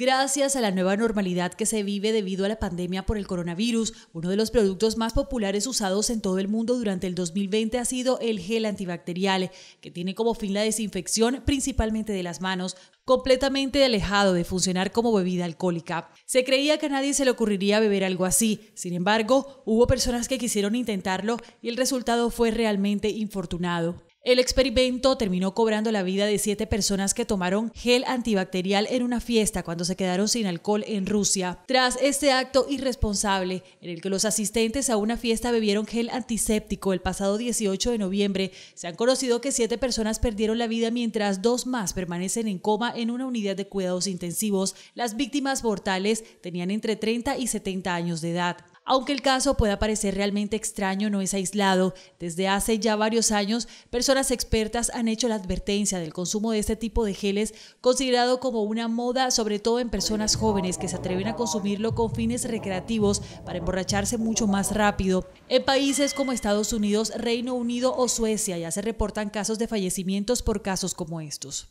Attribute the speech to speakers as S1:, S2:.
S1: Gracias a la nueva normalidad que se vive debido a la pandemia por el coronavirus, uno de los productos más populares usados en todo el mundo durante el 2020 ha sido el gel antibacterial, que tiene como fin la desinfección principalmente de las manos, completamente alejado de funcionar como bebida alcohólica. Se creía que a nadie se le ocurriría beber algo así, sin embargo, hubo personas que quisieron intentarlo y el resultado fue realmente infortunado. El experimento terminó cobrando la vida de siete personas que tomaron gel antibacterial en una fiesta cuando se quedaron sin alcohol en Rusia. Tras este acto irresponsable, en el que los asistentes a una fiesta bebieron gel antiséptico el pasado 18 de noviembre, se han conocido que siete personas perdieron la vida mientras dos más permanecen en coma en una unidad de cuidados intensivos. Las víctimas mortales tenían entre 30 y 70 años de edad. Aunque el caso pueda parecer realmente extraño, no es aislado. Desde hace ya varios años, personas expertas han hecho la advertencia del consumo de este tipo de geles, considerado como una moda, sobre todo en personas jóvenes que se atreven a consumirlo con fines recreativos para emborracharse mucho más rápido. En países como Estados Unidos, Reino Unido o Suecia ya se reportan casos de fallecimientos por casos como estos.